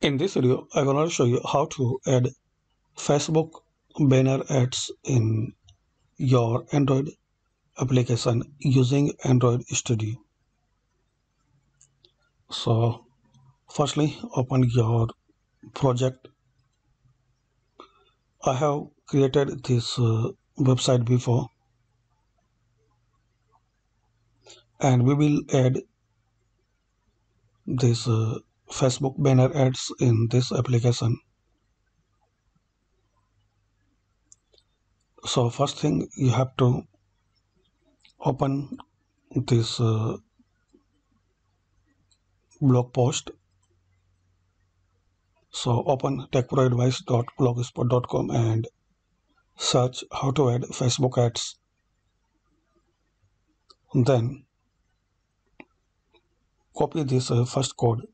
In this video, I will show you how to add Facebook banner ads in your Android application using Android Studio. So, firstly, open your project. I have created this uh, website before and we will add this uh, Facebook banner ads in this application. So first thing you have to open this uh, blog post. So open techproadvice.blogspot.com and search how to add Facebook ads. Then copy this uh, first code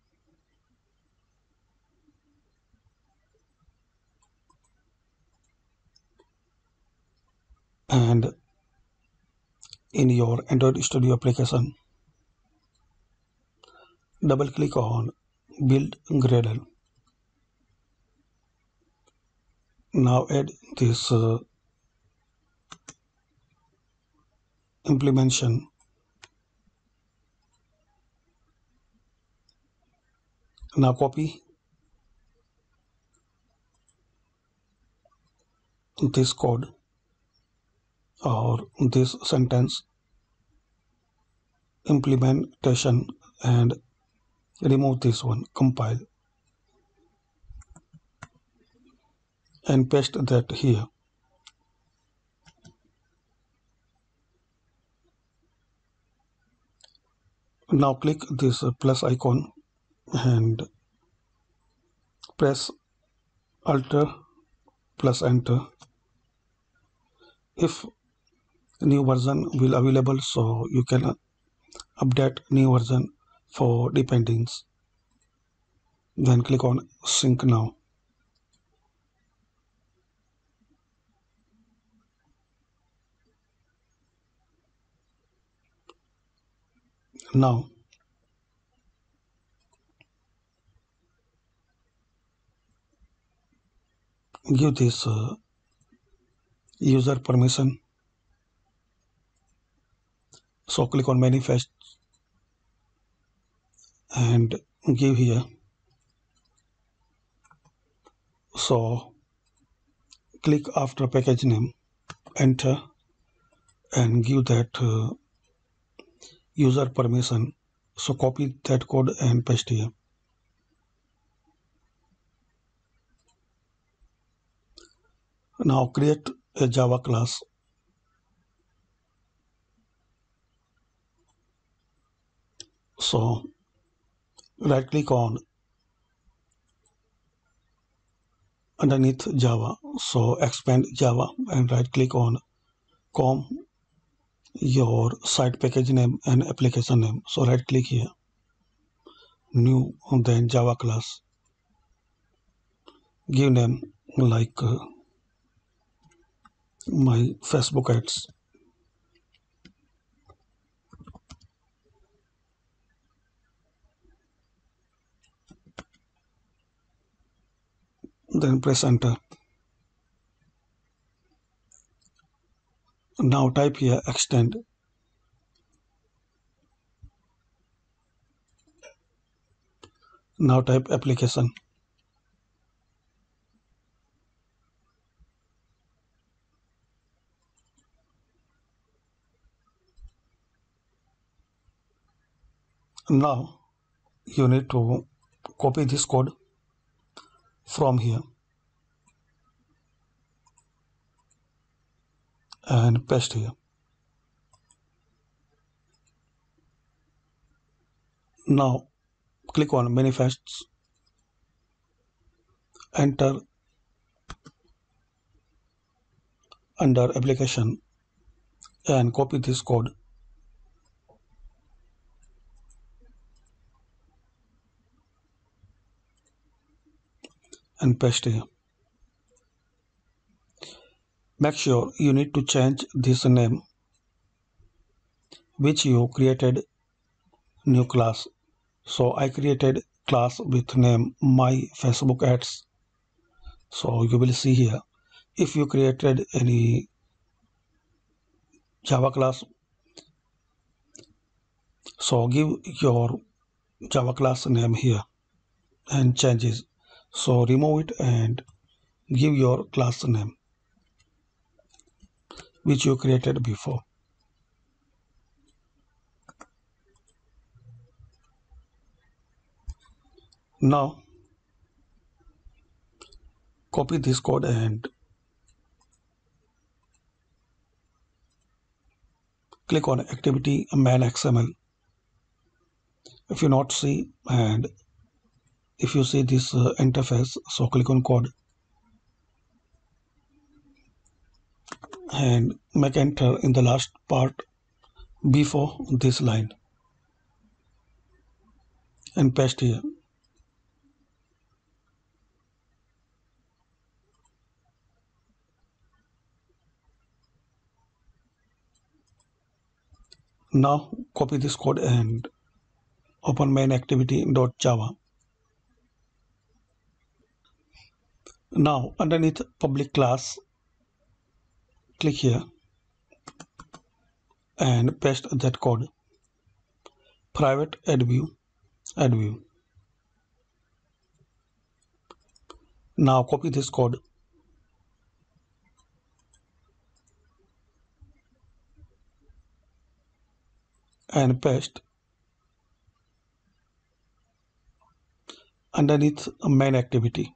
and in your Android Studio application, double click on Build Gradle. Now add this uh, implementation. Now copy. This code or this sentence implementation and remove this one compile. And paste that here. Now click this plus icon and press alt plus enter. If new version will available so you can update new version for dependents. Then click on sync now. Now give this uh, user permission so click on manifest and give here. So click after package name enter and give that uh, user permission. So copy that code and paste here. Now create a java class so right click on underneath java so expand java and right click on com your site package name and application name so right click here new and then java class give name like uh, my facebook ads then press enter now type here extend. Now type application. Now you need to copy this code from here and paste here now click on manifests enter under application and copy this code and paste here. Make sure you need to change this name which you created new class. So I created class with name my Facebook ads. So you will see here if you created any Java class. So give your Java class name here and changes. So remove it and give your class name which you created before. Now copy this code and click on activity main XML. If you not see and if you see this uh, interface, so click on code and make enter in the last part before this line and paste here. Now copy this code and open main activity.java. Now underneath public class, click here and paste that code. Private AdView, add view. Now copy this code and paste underneath main activity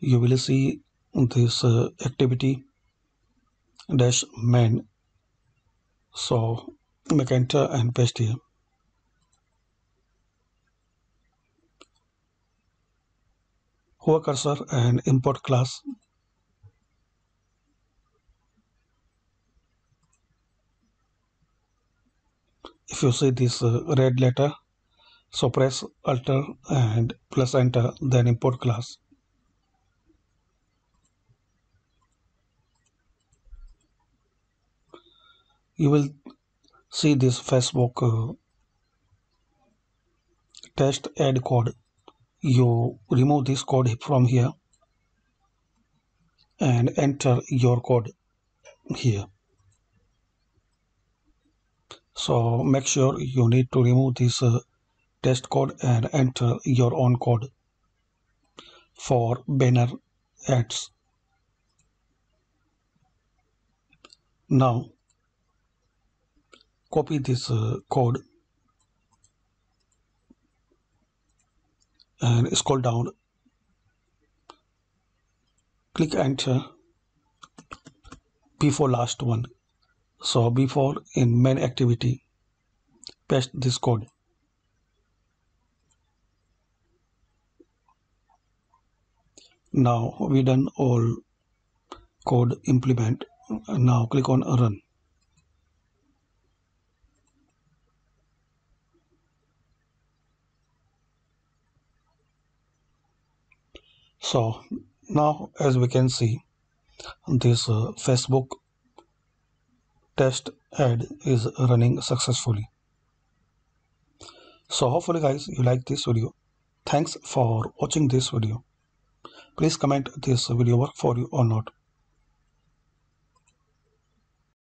you will see this uh, activity dash main so make enter and paste here hover cursor and import class. If you see this uh, red letter so press alt and plus enter then import class you will see this facebook uh, test ad code. You remove this code from here and enter your code here. So make sure you need to remove this uh, test code and enter your own code for banner ads. Now copy this uh, code. And scroll down. Click enter. Before last one. So before in main activity paste this code. Now we done all code implement. Now click on run so now as we can see this uh, facebook test ad is running successfully. So hopefully guys you like this video. Thanks for watching this video. Please comment this video work for you or not